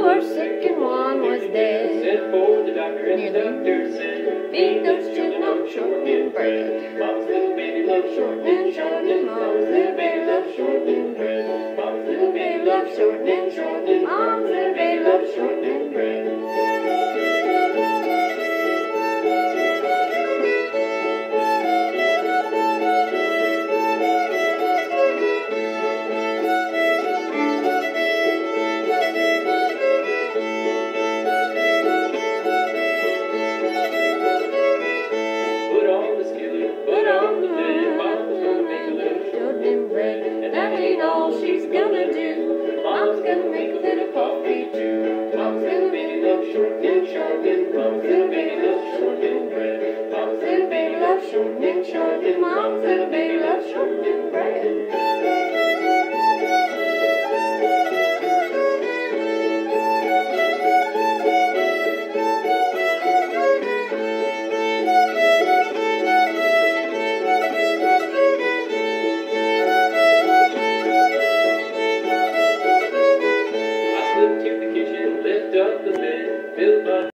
two were sick and one was dead. Sent for the doctor and the doctor said, Feed those children on shortening bread. Mom's little baby loves shortening, shortening. Mom's little baby loves shortening bread. Mom's little baby loves shortening, shortening. Mom's little baby loves shortening bread. shortening, shortening, comes the baby love, shortening bread. Comes the baby love, shortening, shortening, baby love, bread. Bilbo.